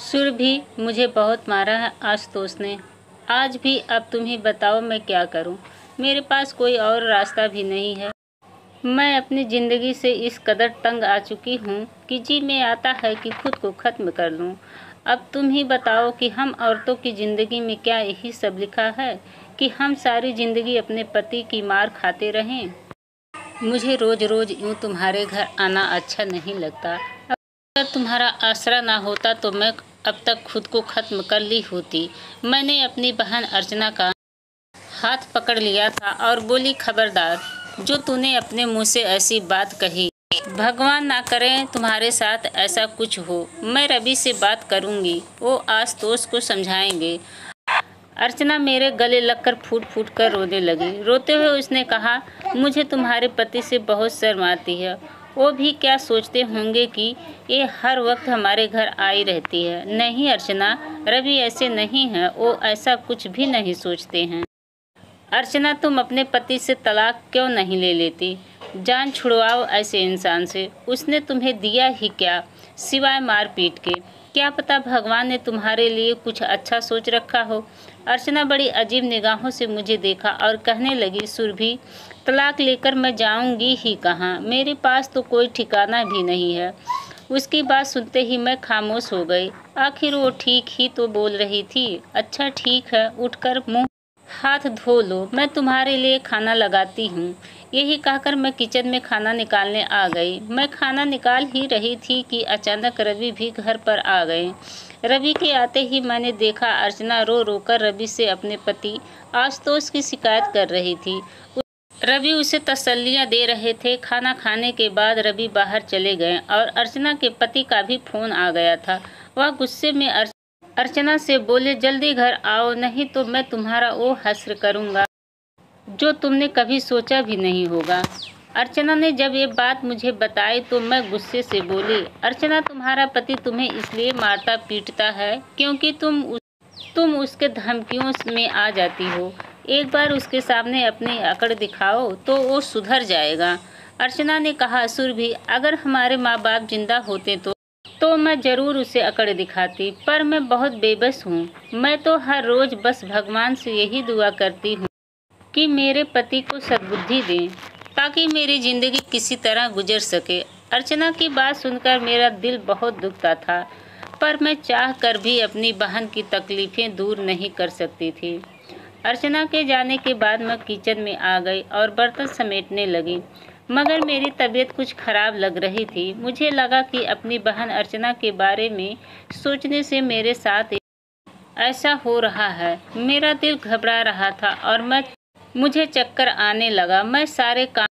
सुरभि मुझे बहुत मारा है आशुतोष ने। आज भी अब तुम ही बताओ मैं क्या करूँ? मेरे पास कोई और रास्ता भी नहीं है। मैं अपनी ज़िंदगी से इस कदर तंग आ चुकी हूँ कि जी में आता है कि खुद को ख़त्म कर लूँ अब तुम ही बताओ कि हम औरतों की ज़िंदगी में क्या यही सब लिखा है कि हम सारी ज़िंदगी अपने पति की मार खाते रहें? मुझे रोज़ रोज़ यूँ तुम्हारे घर आना अच्छा नहीं लगता। अगर तुम्हारा आसरा ना होता तो मैं अब तक खुद को ख़त्म कर ली होती। मैंने अपनी बहन अर्चना का हाथ पकड़ लिया था और बोली, खबरदार, जो तूने अपने मुँह से ऐसी बात कही, भगवान ना करें तुम्हारे साथ ऐसा कुछ हो। मैं रवि से बात करूँगी, वो आशुतोष को समझाएँगे। अर्चना मेरे गले लगकर फूट फूट कर रोने लगी। रोते हुए उसने कहा, मुझे तुम्हारे पति से बहुत शर्म आती है। वो भी क्या सोचते होंगे कि ये हर वक्त हमारे घर आई रहती है। नहीं अर्चना, रवि ऐसे नहीं है, वो ऐसा कुछ भी नहीं सोचते हैं। अर्चना, तुम अपने पति से तलाक क्यों नहीं ले लेती? जान छुड़वाओ ऐसे इंसान से। उसने तुम्हें दिया ही क्या? सिवाय मारपीट के। क्या पता भगवान ने तुम्हारे लिए कुछ अच्छा सोच रखा हो? अर्चना बड़ी अजीब निगाहों से मुझे देखा और कहने लगी, सुरभि तलाक लेकर मैं जाऊँगी ही कहाँ? मेरे पास तो कोई ठिकाना भी नहीं है। उसकी बात सुनते ही मैं खामोश हो गई। आखिर वो ठीक ही तो बोल रही थी। अच्छा ठीक है, उठकर मुँह हाथ धो लो। मैं तुम्हारे लिए खाना लगाती हूँ। यही कहकर मैं किचन में खाना निकालने आ गई। मैं खाना निकाल ही रही थी कि अचानक रवि भी घर पर आ गए रवि के आते ही मैंने देखा अर्चना रो रो कर रवि से अपने पति आशुतोष की शिकायत कर रही थी। रवि उसे तसल्लियाँ दे रहे थे। खाना खाने के बाद रवि बाहर चले गए और अर्चना के पति का भी फ़ोन आ गया था। वह गुस्से में अर्चना से बोले जल्दी घर आओ नहीं तो मैं तुम्हारा वो हस्र करूँगा जो तुमने कभी सोचा भी नहीं होगा अर्चना ने जब ये बात मुझे बताई तो मैं गुस्से से बोली अर्चना तुम्हारा पति तुम्हें इसलिए मारता पीटता है क्योंकि तुम उस, तुम उसके धमकियों में आ जाती हो। एक बार उसके सामने अपनी अकड़ दिखाओ तो वो सुधर जाएगा। अर्चना ने कहा, असुर भी, अगर हमारे माँ बाप ज़िंदा होते तो तो मैं ज़रूर उसे अकड़ दिखाती, पर मैं बहुत बेबस हूँ। मैं तो हर रोज़ बस भगवान से यही दुआ करती हूँ कि मेरे पति को सद्बुद्धि दें, ताकि मेरी ज़िंदगी किसी तरह गुजर सके। अर्चना की बात सुनकर मेरा दिल बहुत दुखता था, पर मैं चाह कर भी अपनी बहन की तकलीफ़ें दूर नहीं कर सकती थी। अर्चना के जाने के बाद मैं किचन में आ गई और बर्तन समेटने लगी। मगर मेरी तबीयत कुछ ख़राब लग रही थी। मुझे लगा कि अपनी बहन अर्चना के बारे में सोचने से मेरे साथ ऐसा हो रहा है। मेरा दिल घबरा रहा था और मैं, मुझे चक्कर आने लगा। मैं सारे काम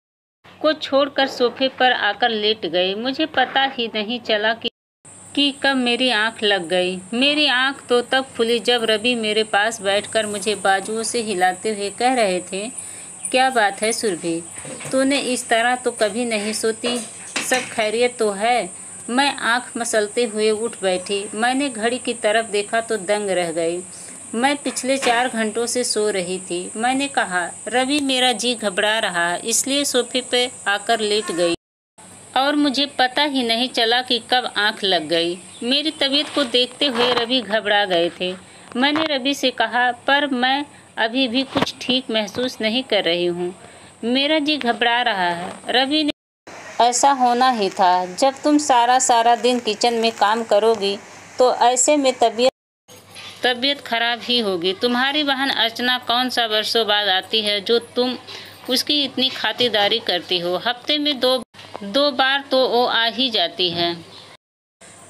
को छोड़कर सोफे पर आकर लेट गई। मुझे पता ही नहीं चला कि कि कब मेरी आँख लग गई। मेरी आँख तो तब खुली जब रवि मेरे पास बैठकर मुझे बाजुओं से हिलाते हुए कह रहे थे, क्या बात है सुरभि? तूने इस तरह तो कभी नहीं सोती। सब खैरियत तो है। मैं आँख मसलते हुए उठ बैठी। मैंने घड़ी की तरफ़ देखा तो दंग रह गई। मैं पिछले चार घंटों से सो रही थी। मैंने कहा, रवि मेरा जी घबरा रहा इसलिए सोफे पे आकर लेट गई। और मुझे पता ही नहीं चला कि कब आँख लग गई। मेरी तबीयत को देखते हुए रवि घबरा गए थे। मैंने रवि से कहा, पर मैं अभी भी कुछ ठीक महसूस नहीं कर रही हूँ। मेरा जी घबरा रहा है। रवि ने ऐसा होना ही था। जब तुम सारा सारा दिन किचन में काम करोगी तो ऐसे में तबीयत तबीयत खराब ही होगी। तुम्हारी बहन अर्चना कौन सा वर्षों बाद आती है, जो तुम उसकी इतनी खातिरदारी करती हो? हफ़्ते में दो दो बार तो वो आ ही जाती है।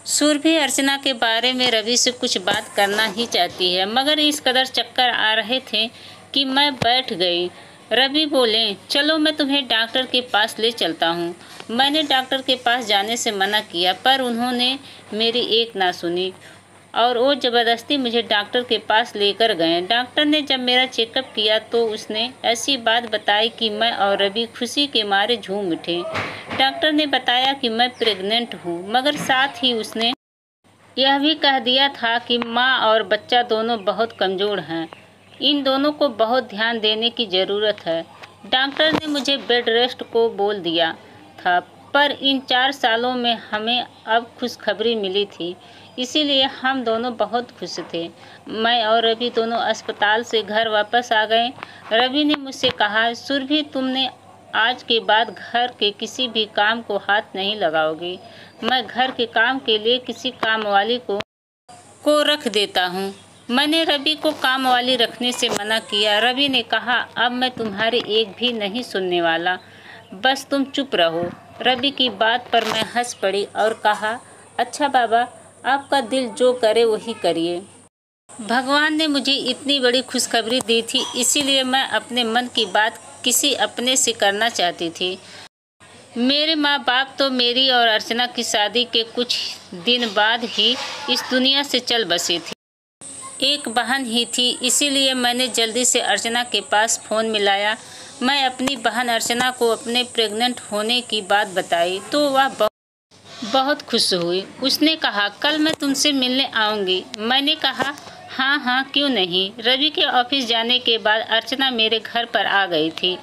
सुरभि अर्चना के बारे में रवि से कुछ बात करना ही चाहती है, मगर इस कदर चक्कर आ रहे थे कि मैं बैठ गई। रवि बोले, चलो मैं तुम्हें डॉक्टर के पास ले चलता हूँ। मैंने डॉक्टर के पास जाने से मना किया, पर उन्होंने मेरी एक ना सुनी। और वो ज़बरदस्ती मुझे डॉक्टर के पास लेकर गए। डॉक्टर ने जब मेरा चेकअप किया तो उसने ऐसी बात बताई कि मैं और रवि खुशी के मारे झूम उठे। डॉक्टर ने बताया कि मैं प्रेग्नेंट हूँ, मगर साथ ही उसने यह भी कह दिया था कि माँ और बच्चा दोनों बहुत कमज़ोर हैं। इन दोनों को बहुत ध्यान देने की ज़रूरत है। डॉक्टर ने मुझे बेड रेस्ट को बोल दिया था, पर इन चार सालों में हमें अब खुशखबरी मिली थी। इसीलिए हम दोनों बहुत खुश थे। मैं और रवि दोनों अस्पताल से घर वापस आ गए। रवि ने मुझसे कहा, सुरभि, तुमने आज के बाद घर के किसी भी काम को हाथ नहीं लगाओगी। मैं घर के काम के लिए किसी काम वाली को को रख देता हूँ। मैंने रवि को काम वाली रखने से मना किया। रवि ने कहा, अब मैं तुम्हारी एक भी नहीं सुनने वाला। बस तुम चुप रहो। रवि की बात पर मैं हंस पड़ी और कहा अच्छा बाबा आपका दिल जो करे वही करिए। भगवान ने मुझे इतनी बड़ी खुशखबरी दी थी, इसीलिए मैं अपने मन की बात किसी अपने से करना चाहती थी। मेरे माँ बाप तो मेरी और अर्चना की शादी के कुछ दिन बाद ही इस दुनिया से चल बसे थे। एक बहन ही थी, इसीलिए मैंने जल्दी से अर्चना के पास फ़ोन मिलाया। मैं अपनी बहन अर्चना को अपने प्रेग्नेंट होने की बात बताई तो वह बहुत खुश हुई। उसने कहा, कल मैं तुमसे मिलने आऊँगी। मैंने कहा हाँ हाँ क्यों नहीं? रवि के ऑफ़िस जाने के बाद अर्चना मेरे घर पर आ गई थी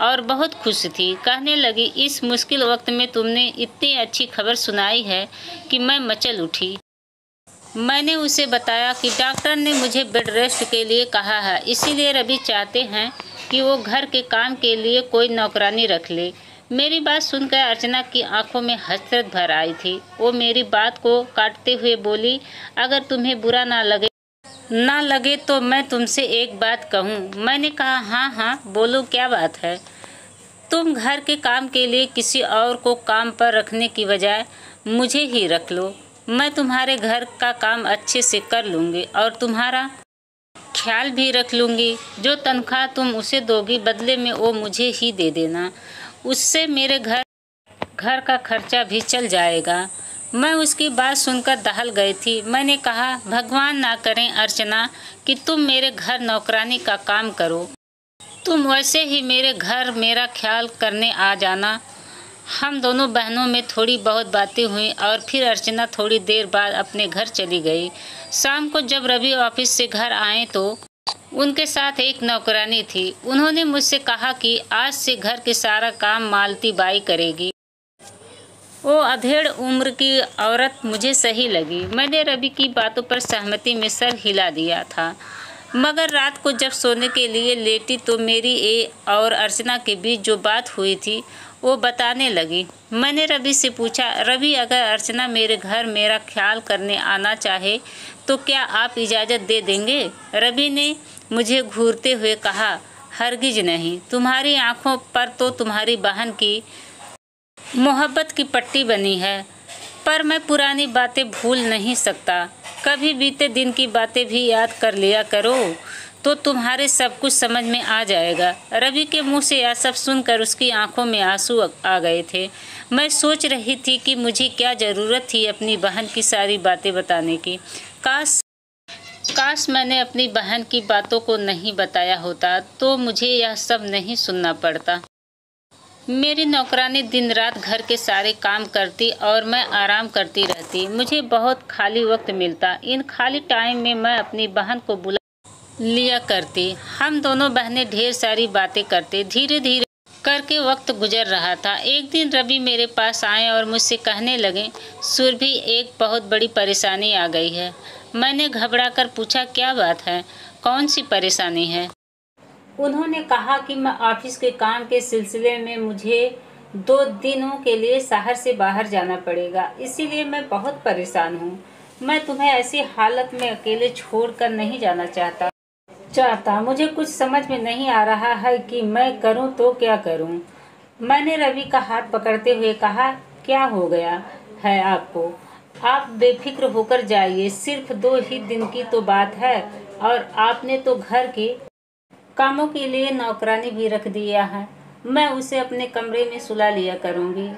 और बहुत खुश थी। कहने लगी, इस मुश्किल वक्त में तुमने इतनी अच्छी खबर सुनाई है कि मैं मचल उठी। मैंने उसे बताया कि डॉक्टर ने मुझे बेड रेस्ट के लिए कहा है। इसीलिए रवि चाहते हैं कि वो घर के काम के लिए कोई नौकरानी रख ले। मेरी बात सुनकर अर्चना की आँखों में हसरत भर आई थी। वो मेरी बात को काटते हुए बोली, अगर तुम्हें बुरा ना लगे ना लगे तो मैं तुमसे एक बात कहूँ। मैंने कहा हाँ हाँ बोलो, क्या बात है? तुम घर के काम के लिए किसी और को काम पर रखने की बजाय मुझे ही रख लो। मैं तुम्हारे घर का काम अच्छे से कर लूँगी और तुम्हारा ख्याल भी रख लूँगी। जो तनख्वाह तुम उसे दोगी, बदले में वो मुझे ही दे देना। उससे मेरे घर घर का खर्चा भी चल जाएगा। मैं उसकी बात सुनकर दहल गई थी। मैंने कहा, भगवान ना करें अर्चना कि तुम मेरे घर नौकरानी का काम करो। तुम वैसे ही मेरे घर मेरा ख्याल करने आ जाना। हम दोनों बहनों में थोड़ी बहुत बातें हुई और फिर अर्चना थोड़ी देर बाद अपने घर चली गई। शाम को जब रवि ऑफ़िस से घर आए तो उनके साथ एक नौकरानी थी। उन्होंने मुझसे कहा कि आज से घर के सारा काम मालती बाई करेगी। वो अधेड़ उम्र की औरत मुझे सही लगी। मैंने रवि की बातों पर सहमति में सर हिला दिया था। मगर रात को जब सोने के लिए लेटी तो मेरी ए और अर्चना के बीच जो बात हुई थी, वो बताने लगी। मैंने रवि से पूछा, रवि, अगर अर्चना मेरे घर मेरा ख्याल करने आना चाहे तो क्या आप इजाज़त दे देंगे? रवि ने मुझे घूरते हुए कहा, हरगिज नहीं, तुम्हारी आँखों पर तो तुम्हारी बहन की मोहब्बत की पट्टी बनी है, पर मैं पुरानी बातें भूल नहीं सकता। कभी बीते दिन की बातें भी याद कर लिया करो तो तुम्हारे सब कुछ समझ में आ जाएगा। रवि के मुँह से यह सब सुनकर उसकी आँखों में आँसू आ गए थे। मैं सोच रही थी कि मुझे क्या ज़रूरत थी अपनी बहन की सारी बातें बताने की। काश काश मैंने अपनी बहन की बातों को नहीं बताया होता तो मुझे यह सब नहीं सुनना पड़ता। मेरी नौकरानी दिन रात घर के सारे काम करती और मैं आराम करती रहती। मुझे बहुत खाली वक्त मिलता। इन खाली टाइम में मैं अपनी बहन को बुला लिया करती। हम दोनों बहनें ढेर सारी बातें करते। धीरे धीरे करके वक्त गुजर रहा था। एक दिन रवि मेरे पास आए और मुझसे कहने लगे, सुरभि, एक बहुत बड़ी परेशानी आ गई है। मैंने घबरा कर पूछा, क्या बात है? कौन सी परेशानी है? उन्होंने कहा कि मैं ऑफ़िस के काम के सिलसिले में मुझे दो दिनों के लिए शहर से बाहर जाना पड़ेगा, इसीलिए मैं बहुत परेशान हूँ। मैं तुम्हें ऐसी हालत में अकेले छोड़कर नहीं जाना चाहता। चाहता, मुझे कुछ समझ में नहीं आ रहा है कि मैं करूँ तो क्या करूँ। मैंने रवि का हाथ पकड़ते हुए कहा, क्या हो गया है आपको? आप बेफिक्र होकर जाइए। सिर्फ़ दो ही दिन की तो बात है। और आपने तो घर के कामों के लिए नौकरानी भी रख दिया है। मैं उसे अपने कमरे में सुला लिया करूँगी।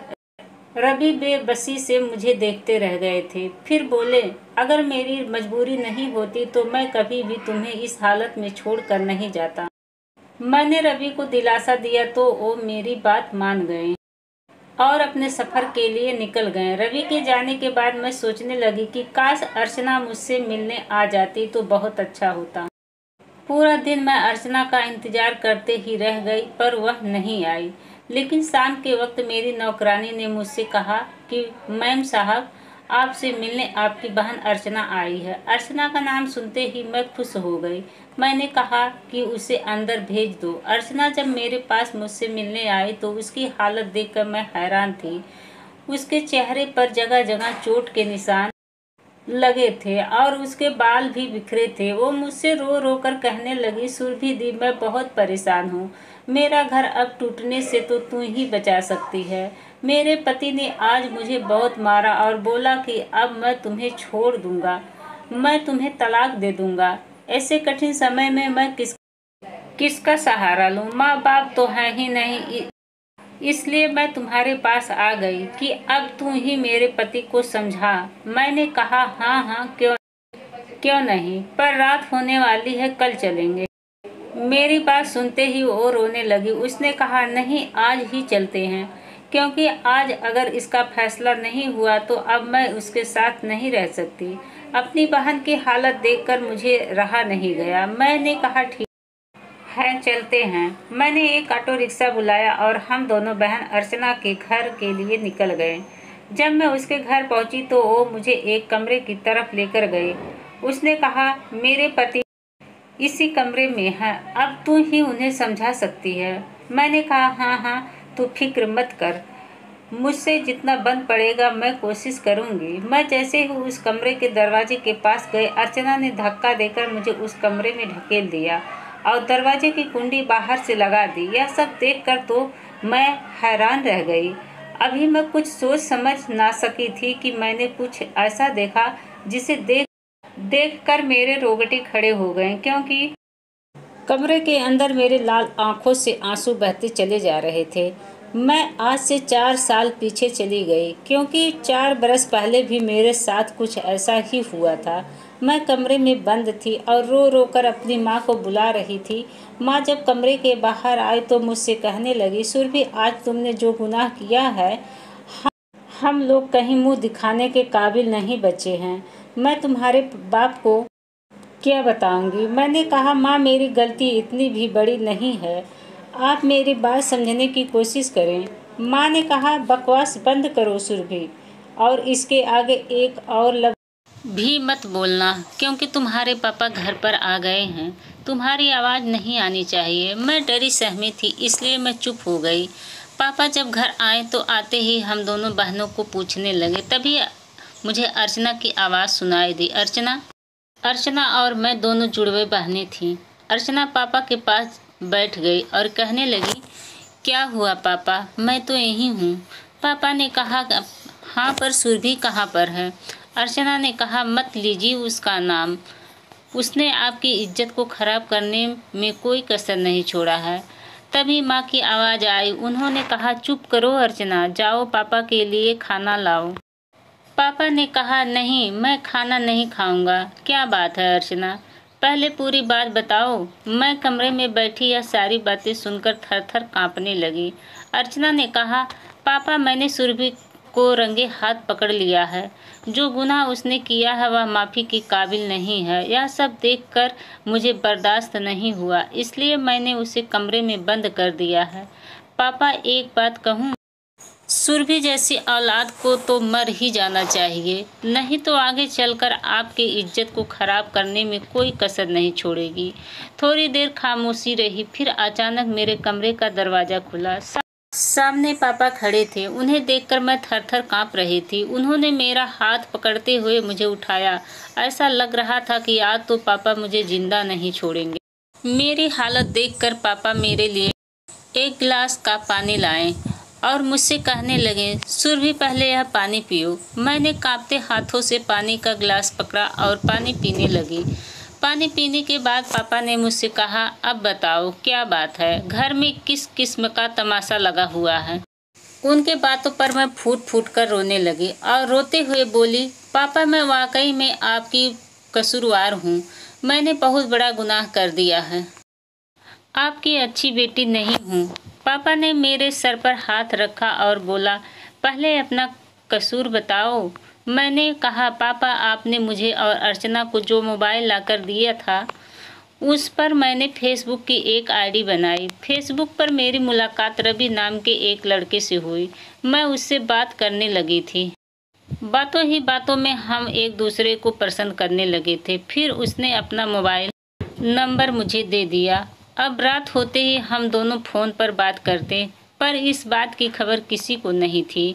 रवि बेबसी से मुझे देखते रह गए थे। फिर बोले, अगर मेरी मजबूरी नहीं होती तो मैं कभी भी तुम्हें इस हालत में छोड़ कर नहीं जाता। मैंने रवि को दिलासा दिया तो वो मेरी बात मान गए। और अपने सफ़र के लिए निकल गए। रवि के जाने के बाद मैं सोचने लगी कि काश अर्चना मुझसे मिलने आ जाती तो बहुत अच्छा होता। पूरा दिन मैं अर्चना का इंतज़ार करते ही रह गई, पर वह नहीं आई। लेकिन शाम के वक्त मेरी नौकरानी ने मुझसे कहा कि, मैम साहब, आपसे मिलने आपकी बहन अर्चना आई है। अर्चना का नाम सुनते ही मैं खुश हो गई। मैंने कहा कि उसे अंदर भेज दो। अर्चना जब मेरे पास मुझसे मिलने आई तो उसकी हालत देखकर मैं हैरान थी। उसके चेहरे पर जगह जगह चोट के निशान लगे थे और उसके बाल भी बिखरे थे। वो मुझसे रो रो कर कहने लगी सुरभि दी, मैं बहुत परेशान हूँ। मेरा घर अब टूटने से तो तू ही बचा सकती है। मेरे पति ने आज मुझे बहुत मारा और बोला कि अब मैं तुम्हें छोड़ दूँगा। मैं तुम्हें तलाक दे दूँगा। ऐसे कठिन समय में मैं किस, किसका सहारा लूँ? माँ बाप तो है ही नहीं। इसलिए मैं तुम्हारे पास आ गई कि अब तू ही मेरे पति को समझा। मैंने कहा हाँ हाँ क्यों क्यों नहीं? पर रात होने वाली है, कल चलेंगे। मेरी बात सुनते ही वो रोने लगी। उसने कहा, नहीं, आज ही चलते हैं। क्योंकि आज अगर इसका फैसला नहीं हुआ तो अब मैं उसके साथ नहीं रह सकती। अपनी बहन की हालत देखकर मुझे रहा नहीं गया। मैंने कहा, ठीक है, चलते हैं। मैंने एक ऑटो रिक्शा बुलाया और हम दोनों बहन अर्चना के घर के लिए निकल गए। जब मैं उसके घर पहुँची तो वो मुझे एक कमरे की तरफ़ लेकर गए। उसने कहा, मेरे पति इसी कमरे में है। अब तू ही उन्हें समझा सकती है। मैंने कहा हाँ हाँ तू फ़िक्र मत कर। मुझसे जितना बंद पड़ेगा, मैं कोशिश करूँगी। मैं जैसे ही उस कमरे के दरवाजे के पास गए अर्चना ने धक्का देकर मुझे उस कमरे में ढकेल दिया और दरवाजे की कुंडी बाहर से लगा दी। यह सब देखकर तो मैं हैरान रह गई। अभी मैं कुछ सोच समझ ना सकी थी कि मैंने कुछ ऐसा देखा जिसे देख देख कर मेरे रोगटे खड़े हो गए, क्योंकि कमरे के अंदर मेरे लाल आँखों से आँसू बहते चले जा रहे थे। मैं आज से चार साल पीछे चली गई, क्योंकि चार बरस पहले भी मेरे साथ कुछ ऐसा ही हुआ था। मैं कमरे में बंद थी और रो रो कर अपनी माँ को बुला रही थी। माँ जब कमरे के बाहर आई तो मुझसे कहने लगी सुरभि आज तुमने जो गुनाह किया है, हम लोग कहीं मुँह दिखाने के काबिल नहीं बचे हैं। मैं तुम्हारे बाप को क्या बताऊँगी? मैंने कहा, माँ, मेरी गलती इतनी भी बड़ी नहीं है। आप मेरी बात समझने की कोशिश करें। माँ ने कहा, बकवास बंद करो सुरभि, और इसके आगे एक और लग भी मत बोलना, क्योंकि तुम्हारे पापा घर पर आ गए हैं। तुम्हारी आवाज़ नहीं आनी चाहिए। मैं डरी सहमी थी, इसलिए मैं चुप हो गई। पापा जब घर आए तो आते ही हम दोनों बहनों को पूछने लगे। तभी मुझे अर्चना की आवाज़ सुनाई दी। अर्चना अर्चना और मैं दोनों जुड़वे बहनें थीं। अर्चना पापा के पास बैठ गई और कहने लगी, क्या हुआ पापा? मैं तो यहीं हूँ। पापा ने कहा हाँ पर सुरभि कहाँ पर है? अर्चना ने कहा, मत लीजिए उसका नाम। उसने आपकी इज़्ज़त को खराब करने में कोई कसर नहीं छोड़ा है। तभी माँ की आवाज़ आई। उन्होंने कहा, चुप करो अर्चना, जाओ पापा के लिए खाना लाओ। पापा ने कहा, नहीं, मैं खाना नहीं खाऊँगा। क्या बात है अर्चना? पहले पूरी बात बताओ। मैं कमरे में बैठी यह सारी बातें सुनकर थर थर कांपने लगी। अर्चना ने कहा, पापा, मैंने सुरभि को रंगे हाथ पकड़ लिया है। जो गुनाह उसने किया है, वह माफ़ी के काबिल नहीं है। यह सब देखकर मुझे बर्दाश्त नहीं हुआ, इसलिए मैंने उसे कमरे में बंद कर दिया है। पापा, एक बात कहूँ। सुरभि जैसी औलाद को तो मर ही जाना चाहिए। नहीं तो आगे चलकर आपकी इज़्ज़त को खराब करने में कोई कसर नहीं छोड़ेगी। थोड़ी देर खामोशी रही, फिर अचानक मेरे कमरे का दरवाज़ा खुला। सामने पापा खड़े थे। उन्हें देखकर मैं थर थर काँप रही थी। उन्होंने मेरा हाथ पकड़ते हुए मुझे उठाया। ऐसा लग रहा था कि आज तो पापा मुझे ज़िंदा नहीं छोड़ेंगे। मेरी हालत देखकर पापा मेरे लिए एक गिलास का पानी लाए। और मुझसे कहने लगे, सुर भी पहले यह पानी पियो। मैंने कांपते हाथों से पानी का गिलास पकड़ा और पानी पीने लगी। पानी पीने के बाद पापा ने मुझसे कहा, अब बताओ, क्या बात है? घर में किस किस्म का तमाशा लगा हुआ है? उनके बातों पर मैं फूट फूट कर रोने लगी और रोते हुए बोली, पापा, मैं वाकई में आपकी कसूरवार हूँ। मैंने बहुत बड़ा गुनाह कर दिया है। आपकी अच्छी बेटी नहीं हूँ। पापा ने मेरे सर पर हाथ रखा और बोला, पहले अपना कसूर बताओ। मैंने कहा, पापा, आपने मुझे और अर्चना को जो मोबाइल लाकर दिया था, उस पर मैंने फेसबुक की एक आईडी बनाई। फेसबुक पर मेरी मुलाकात रवि नाम के एक लड़के से हुई। मैं उससे बात करने लगी थी। बातों ही बातों में हम एक दूसरे को पसंद करने लगे थे। फिर उसने अपना मोबाइल नंबर मुझे दे दिया। अब रात होते ही हम दोनों फ़ोन पर बात करते पर इस बात की खबर किसी को नहीं थी।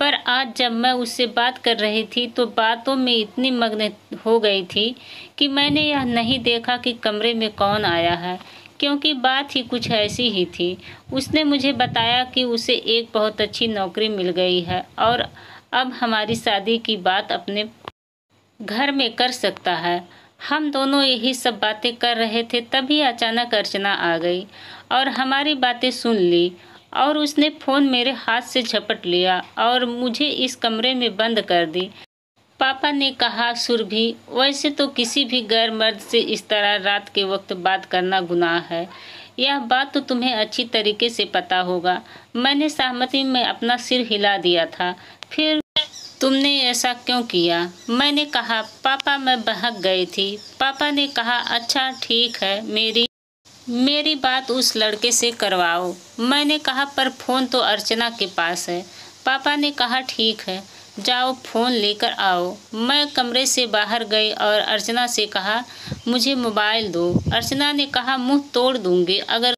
पर आज जब मैं उससे बात कर रही थी तो बातों में इतनी मग्न हो गई थी कि मैंने यह नहीं देखा कि कमरे में कौन आया है, क्योंकि बात ही कुछ ऐसी ही थी। उसने मुझे बताया कि उसे एक बहुत अच्छी नौकरी मिल गई है और अब हमारी शादी की बात अपने घर में कर सकता है। हम दोनों यही सब बातें कर रहे थे, तभी अचानक अर्चना आ गई और हमारी बातें सुन ली और उसने फ़ोन मेरे हाथ से झपट लिया और मुझे इस कमरे में बंद कर दी। पापा ने कहा सुरभि वैसे तो किसी भी गैर मर्द से इस तरह रात के वक्त बात करना गुनाह है। यह बात तो तुम्हें अच्छी तरीके से पता होगा। मैंने सहमति में अपना सिर हिला दिया था। फिर तुमने ऐसा क्यों किया? मैंने कहा, पापा, मैं बहक गई थी। पापा ने कहा अच्छा ठीक है, मेरी मेरी बात उस लड़के से करवाओ। मैंने कहा, पर फ़ोन तो अर्चना के पास है। पापा ने कहा, ठीक है, जाओ, फ़ोन लेकर आओ। मैं कमरे से बाहर गई और अर्चना से कहा, मुझे मोबाइल दो। अर्चना ने कहा, मुँह तोड़ दूँगी, अगर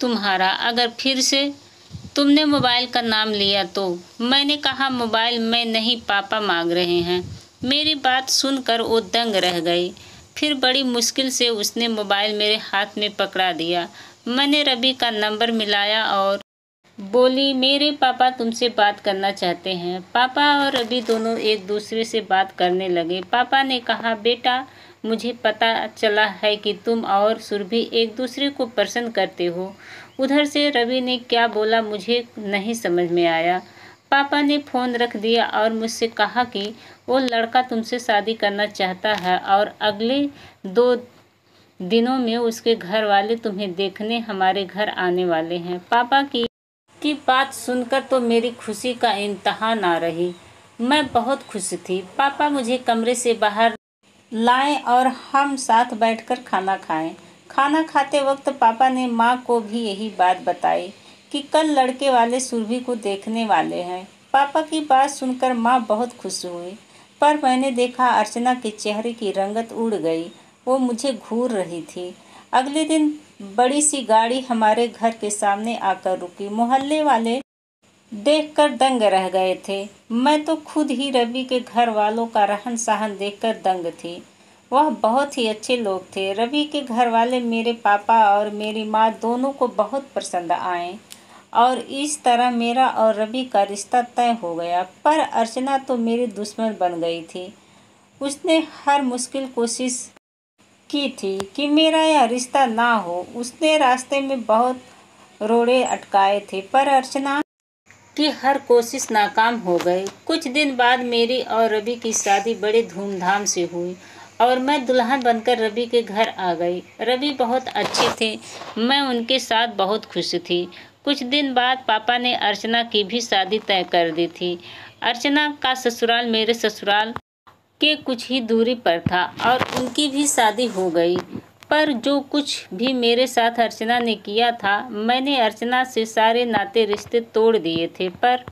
तुम्हारा, अगर फिर से तुमने मोबाइल का नाम लिया तो मैंने कहा, मोबाइल मैं नहीं, पापा मांग रहे हैं। मेरी बात सुनकर वो दंग रह गई। फिर बड़ी मुश्किल से उसने मोबाइल मेरे हाथ में पकड़ा दिया। मैंने रवि का नंबर मिलाया और बोली, मेरे पापा तुमसे बात करना चाहते हैं। पापा और रवि दोनों एक दूसरे से बात करने लगे। पापा ने कहा, बेटा, मुझे पता चला है कि तुम और सुरभि एक दूसरे को पसंद करते हो। उधर से रवि ने क्या बोला मुझे नहीं समझ में आया। पापा ने फ़ोन रख दिया और मुझसे कहा कि वो लड़का तुमसे शादी करना चाहता है और अगले दो दिनों में उसके घर वाले तुम्हें देखने हमारे घर आने वाले हैं। पापा की की बात सुनकर तो मेरी खुशी का इंतहा ना रही। मैं बहुत खुश थी। पापा मुझे कमरे से बाहर लाएँ और हम साथ बैठकर खाना खाएँ। खाना खाते वक्त पापा ने माँ को भी यही बात बताई कि कल लड़के वाले सुरभि को देखने वाले हैं। पापा की बात सुनकर माँ बहुत खुश हुई, पर मैंने देखा अर्चना के चेहरे की रंगत उड़ गई, वो मुझे घूर रही थी। अगले दिन बड़ी सी गाड़ी हमारे घर के सामने आकर रुकी। मोहल्ले वाले देखकर दंग रह गए थे। मैं तो खुद ही रवि के घर वालों का रहन सहन देखकर दंग थी। वह बहुत ही अच्छे लोग थे। रवि के घर वाले मेरे पापा और मेरी माँ दोनों को बहुत पसंद आए और इस तरह मेरा और रवि का रिश्ता तय हो गया। पर अर्चना तो मेरी दुश्मन बन गई थी। उसने हर मुश्किल कोशिश की थी कि मेरा यह रिश्ता ना हो। उसने रास्ते में बहुत रोड़े अटकाए थे, पर अर्चना की हर कोशिश नाकाम हो गई। कुछ दिन बाद मेरी और रवि की शादी बड़े धूमधाम से हुई। और मैं दुल्हन बनकर रवि के घर आ गई। रवि बहुत अच्छे थे। मैं उनके साथ बहुत खुश थी। कुछ दिन बाद पापा ने अर्चना की भी शादी तय कर दी थी। अर्चना का ससुराल मेरे ससुराल के कुछ ही दूरी पर था और उनकी भी शादी हो गई। पर जो कुछ भी मेरे साथ अर्चना ने किया था, मैंने अर्चना से सारे नाते रिश्ते तोड़ दिए थे। पर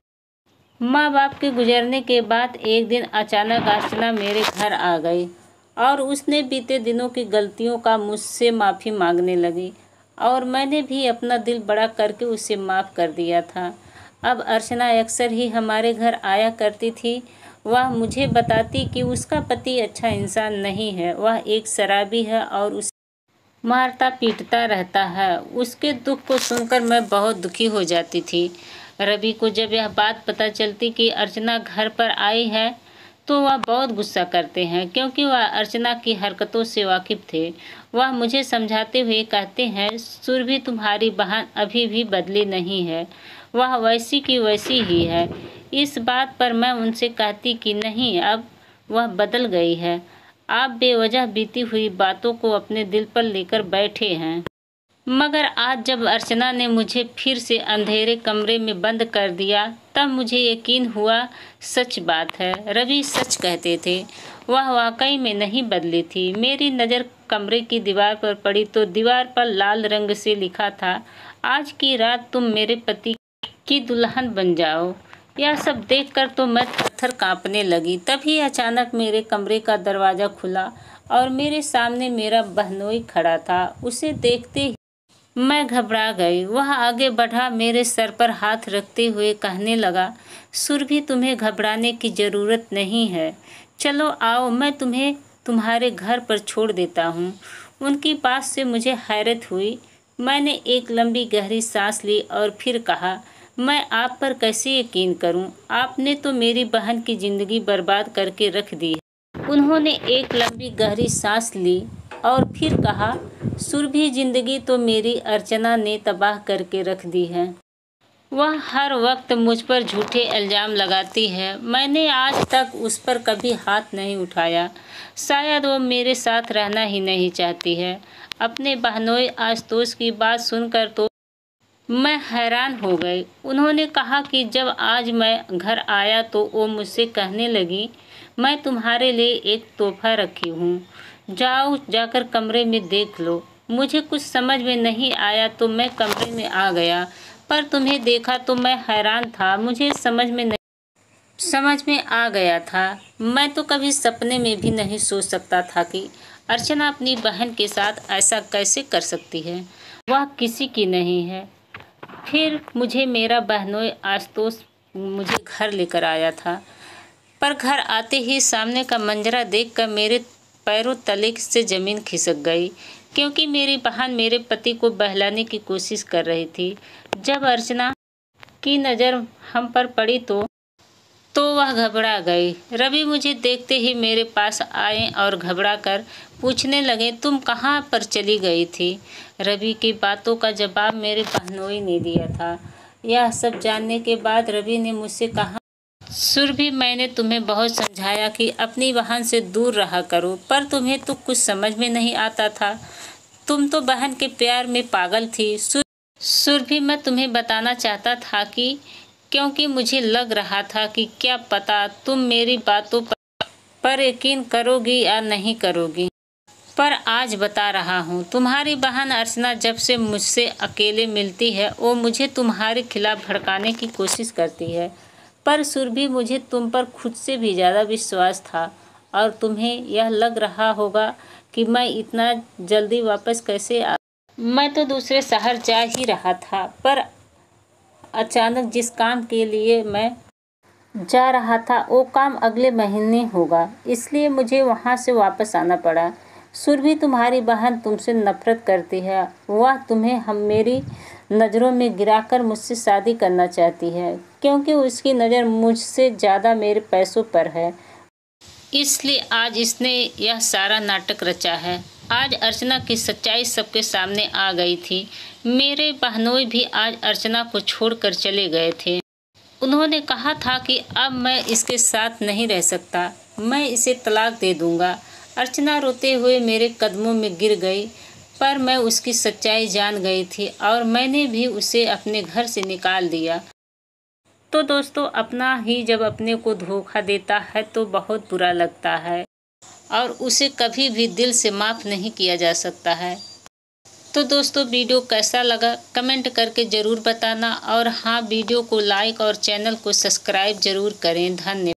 माँ बाप के गुजरने के बाद एक दिन अचानक अर्चना मेरे घर आ गई। और उसने बीते दिनों की गलतियों का मुझसे माफ़ी मांगने लगी और मैंने भी अपना दिल बड़ा करके उसे माफ़ कर दिया था। अब अर्चना अक्सर ही हमारे घर आया करती थी। वह मुझे बताती कि उसका पति अच्छा इंसान नहीं है, वह एक शराबी है और उस मारता पीटता रहता है। उसके दुख को सुनकर मैं बहुत दुखी हो जाती थी। रवि को जब यह बात पता चलती कि अर्चना घर पर आई है तो वह बहुत गुस्सा करते हैं, क्योंकि वह अर्चना की हरकतों से वाकिफ थे। वह मुझे समझाते हुए कहते हैं सुरभि तुम्हारी बहन अभी भी बदली नहीं है। वह वैसी की वैसी ही है। इस बात पर मैं उनसे कहती कि नहीं, अब वह बदल गई है। आप बेवजह बीती हुई बातों को अपने दिल पर लेकर बैठे हैं। मगर आज जब अर्चना ने मुझे फिर से अंधेरे कमरे में बंद कर दिया, तब मुझे यकीन हुआ, सच बात है, रवि सच कहते थे। वह वाकई में नहीं बदली थी। मेरी नज़र कमरे की दीवार पर पड़ी तो दीवार पर लाल रंग से लिखा था, आज की रात तुम मेरे पति की दुल्हन बन जाओ। यह सब देखकर तो मैं पत्थर कांपने लगी। तभी अचानक मेरे कमरे का दरवाज़ा खुला और मेरे सामने मेरा बहनोई खड़ा था। उसे देखते ही मैं घबरा गई। वह आगे बढ़ा, मेरे सर पर हाथ रखते हुए कहने लगा सुरभि तुम्हें घबराने की ज़रूरत नहीं है। चलो आओ, मैं तुम्हें तुम्हारे घर पर छोड़ देता हूँ। उनकी बात से मुझे हैरत हुई। मैंने एक लंबी गहरी सांस ली और फिर कहा, मैं आप पर कैसे यकीन करूँ? आपने तो मेरी बहन की ज़िंदगी बर्बाद करके रख दी उन्होंने एक लंबी गहरी सांस ली। और फिर कहा सुरभि ज़िंदगी तो मेरी अर्चना ने तबाह करके रख दी है। वह हर वक्त मुझ पर झूठे इल्ज़ाम लगाती है। मैंने आज तक उस पर कभी हाथ नहीं उठाया। शायद वह मेरे साथ रहना ही नहीं चाहती है। अपने बहनोई आस्तोष की बात सुनकर तो मैं हैरान हो गई। उन्होंने कहा कि जब आज मैं घर आया तो वो मुझसे कहने लगी, मैं तुम्हारे लिए एक तोहफा रखी हूँ। जाओ, जाकर कमरे में देख लो। मुझे कुछ समझ में नहीं आया तो मैं कमरे में आ गया, पर तुम्हें देखा तो मैं हैरान था। मुझे समझ में नहीं, समझ में आ गया था। मैं तो कभी सपने में भी नहीं सोच सकता था कि अर्चना अपनी बहन के साथ ऐसा कैसे कर सकती है। वह किसी की नहीं है। फिर मुझे मेरा बहनोई आस्तोष मुझे घर लेकर आया था, पर घर आते ही सामने का मंजरा देखकर मेरे पैरों तले से ज़मीन खिसक गई, क्योंकि मेरी बहन मेरे पति को बहलाने की कोशिश कर रही थी। जब अर्चना की नज़र हम पर पड़ी तो तो वह घबरा गई। रवि मुझे देखते ही मेरे पास आए और घबरा कर पूछने लगे, तुम कहाँ पर चली गई थी? रवि की बातों का जवाब मेरे बहनोई ने दिया था। यह सब जानने के बाद रवि ने मुझसे कहा सुरभि मैंने तुम्हें बहुत समझाया कि अपनी बहन से दूर रहा करो पर तुम्हें तो कुछ समझ में नहीं आता था। तुम तो बहन के प्यार में पागल थी। सुरभि मैं तुम्हें बताना चाहता था कि क्योंकि मुझे लग रहा था कि क्या पता तुम मेरी बातों पर, पर यकीन करोगी या नहीं करोगी। पर आज बता रहा हूँ तुम्हारी बहन अर्चना जब से मुझसे अकेले मिलती है वो मुझे तुम्हारे खिलाफ भड़काने की कोशिश करती है। पर सुरभि मुझे तुम पर खुद से भी ज़्यादा विश्वास था। और तुम्हें यह लग रहा होगा कि मैं इतना जल्दी वापस कैसे आ? मैं तो दूसरे शहर जा ही रहा था, पर अचानक जिस काम के लिए मैं जा रहा था, वो काम अगले महीने होगा, इसलिए मुझे वहाँ से वापस आना पड़ा। सुरभि तुम्हारी बहन तुमसे नफरत करती है, वह तुम्हें हम, मेरी नज़रों में गिराकर मुझसे शादी करना चाहती है। क्योंकि उसकी नज़र मुझसे ज़्यादा मेरे पैसों पर है। इसलिए आज इसने यह सारा नाटक रचा है। आज अर्चना की सच्चाई सबके सामने आ गई थी। मेरे बहनोई भी आज अर्चना को छोड़कर चले गए थे। उन्होंने कहा था कि अब मैं इसके साथ नहीं रह सकता। मैं इसे तलाक दे दूँगा। अर्चना रोते हुए मेरे कदमों में गिर गई, पर मैं उसकी सच्चाई जान गई थी और मैंने भी उसे अपने घर से निकाल दिया। तो दोस्तों, अपना ही जब अपने को धोखा देता है तो बहुत बुरा लगता है और उसे कभी भी दिल से माफ़ नहीं किया जा सकता है। तो दोस्तों, वीडियो कैसा लगा, कमेंट करके ज़रूर बताना और हाँ वीडियो को लाइक और चैनल को सब्सक्राइब ज़रूर करें। धन्यवाद।